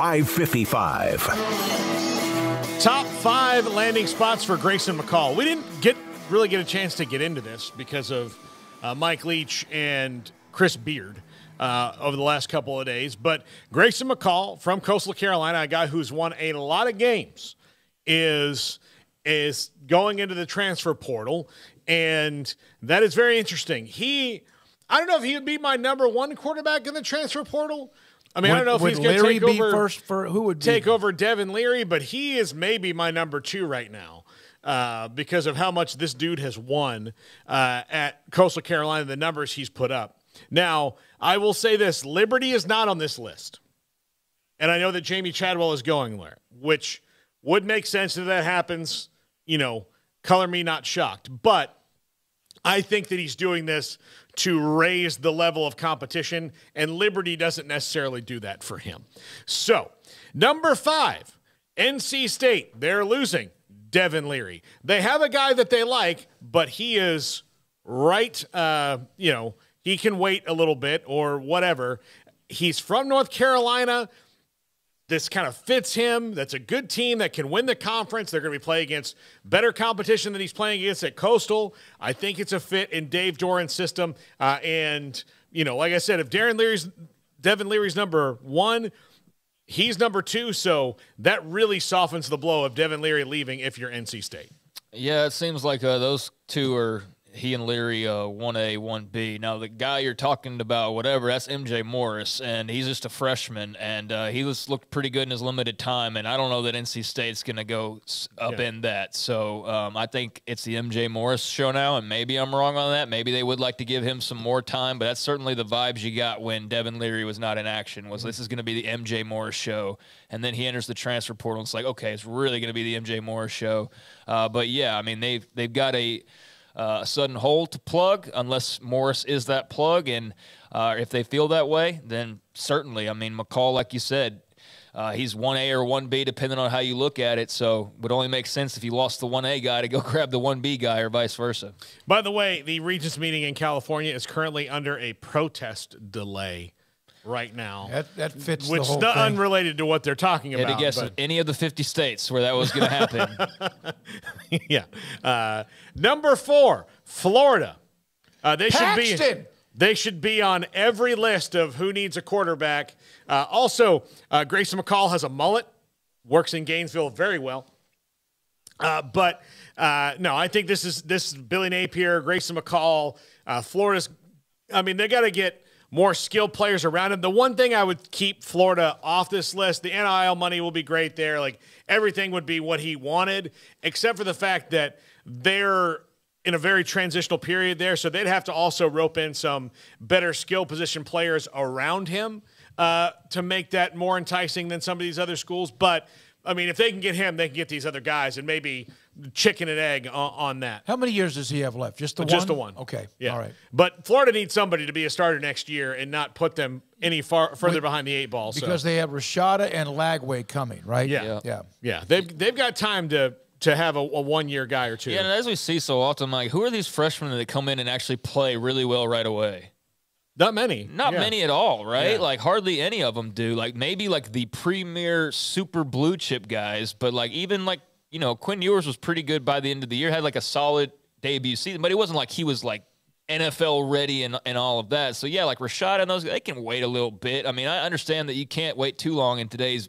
555. Top five landing spots for Grayson McCall. We didn't get really get a chance to get into this because of uh, Mike Leach and Chris Beard uh, over the last couple of days. But Grayson McCall from Coastal Carolina, a guy who's won a lot of games, is is going into the transfer portal, and that is very interesting. He, I don't know if he would be my number one quarterback in the transfer portal. I mean, would, I don't know if he's going to take be over first for who would take be? over Devin Leary, but he is maybe my number two right now uh, because of how much this dude has won uh, at Coastal Carolina, the numbers he's put up. Now, I will say this Liberty is not on this list. And I know that Jamey Chadwell is going there, which would make sense if that happens. You know, color me not shocked. But I think that he's doing this to raise the level of competition, and Liberty doesn't necessarily do that for him. So, number five, NC State, they're losing Devin Leary. They have a guy that they like, but he is right, uh, you know, he can wait a little bit or whatever. He's from North Carolina this kind of fits him. That's a good team that can win the conference. They're going to be playing against better competition than he's playing against at Coastal. I think it's a fit in Dave Doeren's system. Uh, and you know, like I said, if Darren Leary's Devin Leary's number one, he's number two. So that really softens the blow of Devin Leary leaving if you're NC State. Yeah, it seems like uh, those two are he and Leary uh, 1A, 1B. Now, the guy you're talking about, whatever, that's MJ Morris, and he's just a freshman, and uh, he was looked pretty good in his limited time, and I don't know that NC State's going to go up Yeah. in that. So um, I think it's the MJ Morris show now, and maybe I'm wrong on that. Maybe they would like to give him some more time, but that's certainly the vibes you got when Devin Leary was not in action, was this is going to be the MJ Morris show, and then he enters the transfer portal, and it's like, okay, it's really going to be the MJ Morris show. Uh, but yeah, I mean, they've, they've got a – uh, a sudden hole to plug unless Morris is that plug. And uh, if they feel that way, then certainly. I mean, McCall, like you said, uh, he's 1A or 1B depending on how you look at it. So it would only make sense if you lost the 1A guy to go grab the 1B guy or vice versa. By the way, the Regents meeting in California is currently under a protest delay right now. That, that fits which the is whole not thing. unrelated to what they're talking You had about. to guess but- any of the 50 states where that was going to happen. yeah. Uh, number four, Florida. Uh, they should be. They should be on every list of who needs a quarterback. Uh, also, uh, Grayson McCall has a mullet, works in Gainesville very well. Uh, but uh, no, I think this is this is Billy Napier, Grayson McCall, uh, Florida's. I mean, they got to get more skilled players around him. The one thing I would keep Florida off this list, the NIL money will be great there. Like everything would be what he wanted, except for the fact that they're in a very transitional period there. So they'd have to also rope in some better skill position players around him uh, to make that more enticing than some of these other schools. But I mean, if they can get him, they can get these other guys, and maybe chicken and egg on, on that. How many years does he have left? Just the one? Just the one. Okay. Yeah. All right. But Florida needs somebody to be a starter next year and not put them any far further behind the eight ball. So. Because they have Rashada and Lagway coming, right? Yeah. Yeah. Yeah. yeah, they've they've got time to to have a, a one year guy or two. yeah, and as we see so often, like, who are these freshmen that come in and actually play really well right away? Not many. Not Yeah. many at all, right? Yeah. Like hardly any of them do. Like maybe like the premier super blue chip guys, but like even like you know Quinn Ewers was pretty good by the end of the year. Had like a solid debut season, but it wasn't like he was like NFL ready and and all of that. So yeah, like Rashad and those they can wait a little bit. I mean, I understand that you can't wait too long in today's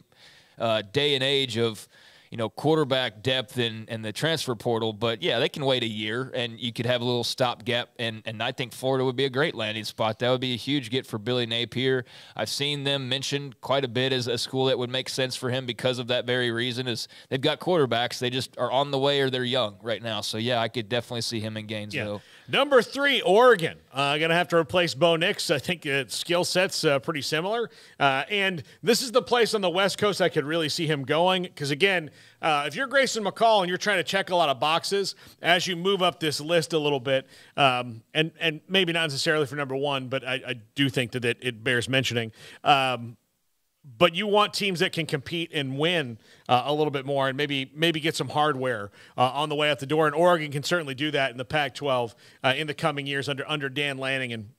uh, day and age of you know quarterback depth and, and the transfer portal but yeah they can wait a year and you could have a little stopgap and and i think florida would be a great landing spot that would be a huge get for billy napier i've seen them mentioned quite a bit as a school that would make sense for him because of that very reason is they've got quarterbacks they just are on the way or they're young right now so yeah i could definitely see him in Yeah. gainesville Number three, Oregon. Uh, going to have to replace Bo Nix. I think uh, skill sets uh, pretty similar. Uh, and this is the place on the West Coast I could really see him going. Because again, uh, if you're Grayson McCall and you're trying to check a lot of boxes as you move up this list a little bit, um, and and maybe not necessarily for number one, but I, I do think that it, it bears mentioning. Um, but you want teams that can compete and win uh, a little bit more, and maybe maybe get some hardware uh, on the way out the door. And Oregon can certainly do that in the Pac-12 uh, in the coming years under under Dan Lanning and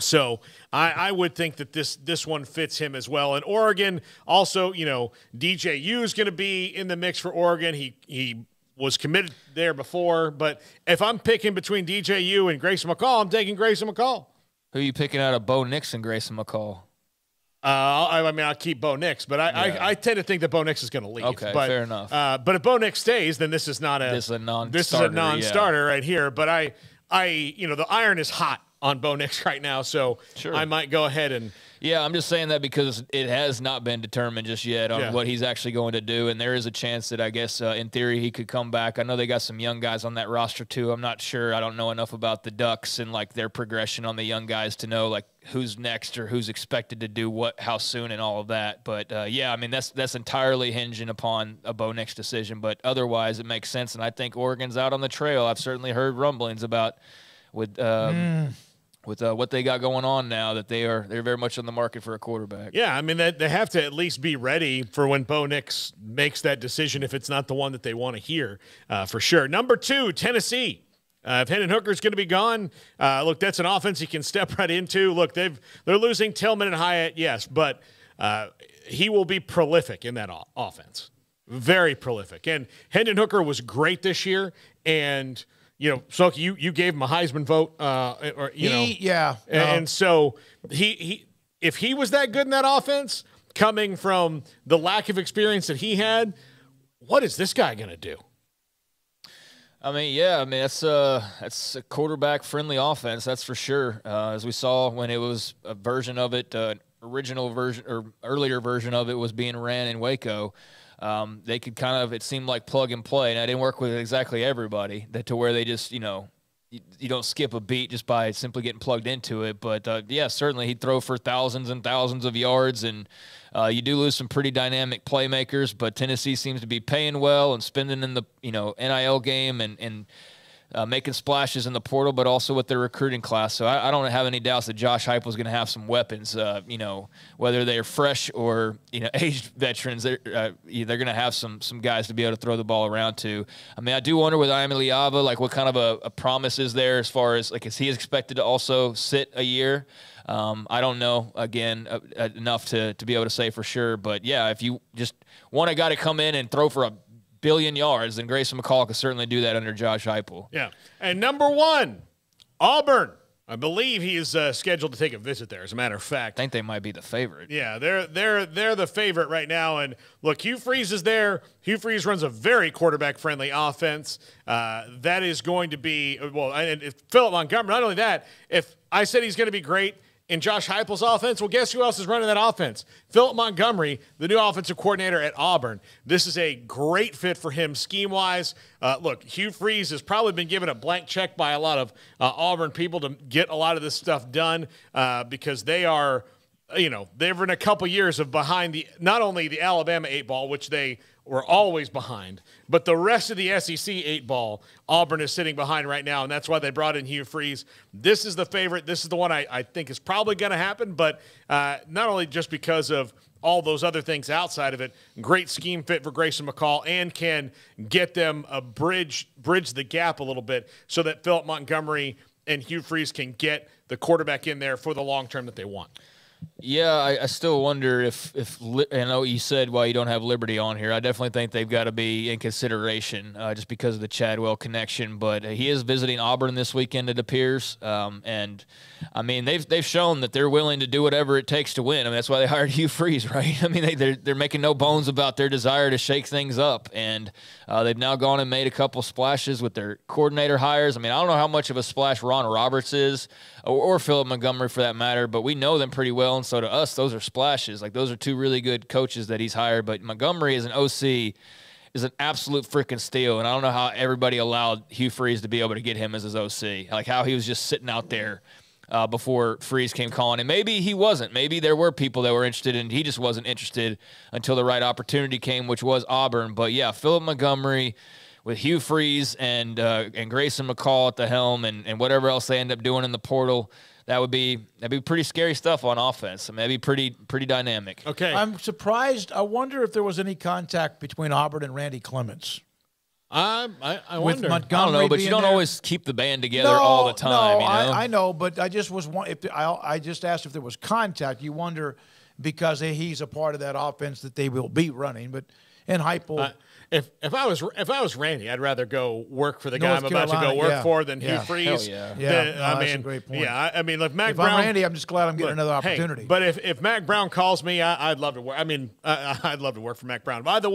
So I, I would think that this this one fits him as well. And Oregon also, you know, DJU is going to be in the mix for Oregon. He he was committed there before, but if I'm picking between DJU and Grayson McCall, I'm taking Grayson McCall. Who are you picking out of Bo Nix and Grayson McCall? Uh, I, I mean, I'll keep Bo Nix, but I, I, I tend to think that Bo Nix is going to leave. Okay, but, fair enough. Uh, but if Bo Nix stays, then this is not a This is a non-starter, This is a non-starter right here. But I, I, you know, the iron is hot on Bo Nix right now, so Sure. I might go ahead and Yeah, I'm just saying that because it has not been determined just yet on Yeah. what he's actually going to do, and there is a chance that I guess uh, in theory he could come back. I know they got some young guys on that roster too. I'm not sure. I don't know enough about the Ducks and like their progression on the young guys to know like who's next or who's expected to do what, how soon, and all of that. But uh, yeah, I mean that's that's entirely hinging upon a Bo Nix decision. But otherwise, it makes sense, and I think Oregon's out on the trail. I've certainly heard rumblings about with. Um, With uh, what they got going on now, that they are they're very much on the market for a quarterback. Yeah, I mean they, they have to at least be ready for when Bo Nix makes that decision if it's not the one that they want to hear, uh, for sure. Number two, Tennessee. Uh, if Hendon Hooker's going to be gone, uh, look, that's an offense he can step right into. Look, they've they're losing Tillman and Hyatt, yes, but uh, he will be prolific in that o- offense, very prolific. And Hendon Hooker was great this year, and you know, so you you gave him a Heisman vote, uh, or you know, yeah, and, no. and so he he if he was that good in that offense, coming from the lack of experience that he had, what is this guy going to do? I mean, yeah, I mean that's uh that's a quarterback friendly offense, that's for sure. Uh, as we saw when it was a version of it, uh, original version or earlier version of it was being ran in Waco. Um, they could kind of it seemed like plug and play, and I didn't work with exactly everybody that to where they just you know you, you don't skip a beat just by simply getting plugged into it. But uh, yeah, certainly he'd throw for thousands and thousands of yards, and uh, you do lose some pretty dynamic playmakers. But Tennessee seems to be paying well and spending in the you know NIL game and and. Uh, making splashes in the portal, but also with their recruiting class. So I, I don't have any doubts that Josh Heupel is going to have some weapons. Uh, you know, whether they're fresh or you know aged veterans, they're uh, they're going to have some some guys to be able to throw the ball around to. I mean, I do wonder with Liava, like what kind of a, a promise is there as far as like is he expected to also sit a year? Um, I don't know again uh, enough to to be able to say for sure, but yeah, if you just want a guy to come in and throw for a billion yards, then Grayson McCall could certainly do that under Josh Heupel. Yeah. And number one, Auburn. I believe he is uh, scheduled to take a visit there. As a matter of fact, I think they might be the favorite. Yeah, they're they're they're the favorite right now. And look, Hugh Freeze is there. Hugh Freeze runs a very quarterback friendly offense. Uh, that is going to be well. And if Philip Montgomery, not only that, if I said he's going to be great in Josh Heupel's offense, well, guess who else is running that offense? Philip Montgomery, the new offensive coordinator at Auburn. This is a great fit for him scheme wise. Uh, look, Hugh Freeze has probably been given a blank check by a lot of uh, Auburn people to get a lot of this stuff done uh, because they are you know, they've been a couple years of behind the not only the Alabama eight ball, which they were always behind, but the rest of the SEC eight ball, Auburn is sitting behind right now, and that's why they brought in Hugh Freeze. This is the favorite. This is the one I, I think is probably going to happen, but uh, not only just because of all those other things outside of it, great scheme fit for Grayson McCall, and can get them a bridge bridge the gap a little bit so that Philip Montgomery and Hugh Freeze can get the quarterback in there for the long term that they want. Yeah, I, I still wonder if if I know you said well you don't have Liberty on here. I definitely think they've got to be in consideration uh, just because of the Chadwell connection. But he is visiting Auburn this weekend, it appears, um, and I mean they've they've shown that they're willing to do whatever it takes to win. I mean that's why they hired Hugh Freeze, right? I mean they they're, they're making no bones about their desire to shake things up, and uh, they've now gone and made a couple splashes with their coordinator hires. I mean I don't know how much of a splash Ron Roberts is, or, or Philip Montgomery for that matter, but we know them pretty well, and so to us those are splashes. Like those are two really good coaches that he's hired. But Montgomery is an OC is an absolute freaking steal. And I don't know how everybody allowed Hugh Freeze to be able to get him as his OC. Like how he was just sitting out there uh, before Freeze came calling. And maybe he wasn't. Maybe there were people that were interested and he just wasn't interested until the right opportunity came, which was Auburn. But yeah, Philip Montgomery with Hugh Freeze and uh, and Grayson McCall at the helm and, and whatever else they end up doing in the portal. That would be that'd be pretty scary stuff on offense. I mean, that'd be pretty pretty dynamic. Okay. I'm surprised. I wonder if there was any contact between Auburn and Randy Clements. I, I, I with wonder. I don't know, but you don't there. always keep the band together all the time. No, you know? I, I know, but I just was one. If the, I, I just asked if there was contact. You wonder because he's a part of that offense that they will be running. But and Heupel, Uh, if if I was if I was Randy, I'd rather go work for the guy I'm about to go work yeah. for than Yeah. Hugh Freeze. Hell yeah. Yeah, Then, no, I that's a mean, great point. yeah, I, I mean, like Mack if Brown. I'm Randy, I'm just glad I'm getting Look, another hey, opportunity. but if if Mack Brown calls me, I, I'd love to work. I mean, I, I'd love to work for Mack Brown. By the way.